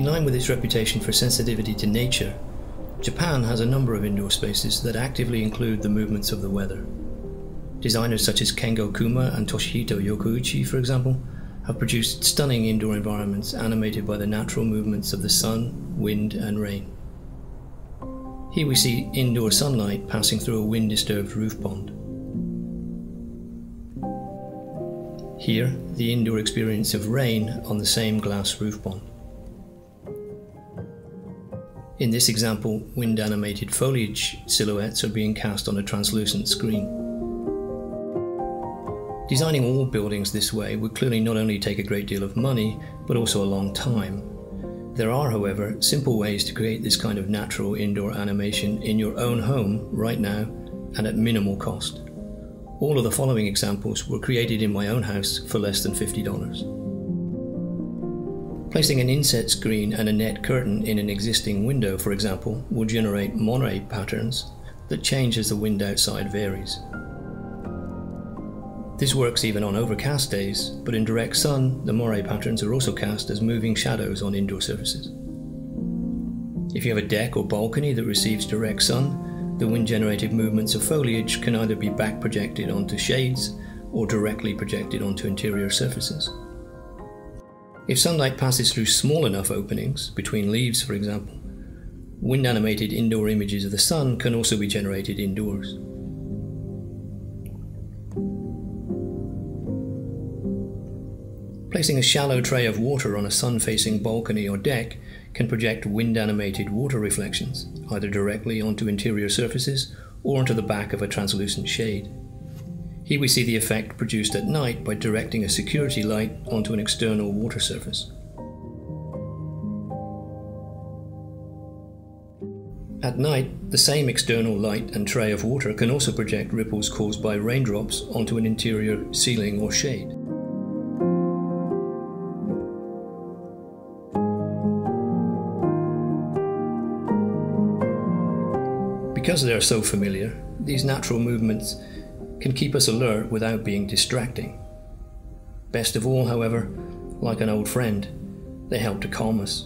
In line with its reputation for sensitivity to nature, Japan has a number of indoor spaces that actively include the movements of the weather. Designers such as Kengo Kuma and Toshihito Yokoichi, for example, have produced stunning indoor environments animated by the natural movements of the sun, wind, and rain. Here we see indoor sunlight passing through a wind disturbed roof pond. Here, the indoor experience of rain on the same glass roof pond. In this example, wind animated foliage silhouettes are being cast on a translucent screen. Designing all buildings this way would clearly not only take a great deal of money, but also a long time. There are, however, simple ways to create this kind of natural indoor animation in your own home right now and at minimal cost. All of the following examples were created in my own house for less than $50. Placing an inset screen and a net curtain in an existing window, for example, will generate moire patterns that change as the wind outside varies. This works even on overcast days, but in direct sun, the moire patterns are also cast as moving shadows on indoor surfaces. If you have a deck or balcony that receives direct sun, the wind generated movements of foliage can either be back projected onto shades or directly projected onto interior surfaces. If sunlight passes through small enough openings, between leaves for example, wind animated indoor images of the sun can also be generated indoors. Placing a shallow tray of water on a sun facing balcony or deck can project wind animated water reflections, either directly onto interior surfaces or onto the back of a translucent shade. Here we see the effect produced at night by directing a security light onto an external water surface. At night, the same external light and tray of water can also project ripples caused by raindrops onto an interior ceiling or shade. Because they are so familiar, these natural movements can keep us alert without being distracting. Best of all, however, like an old friend, they help to calm us.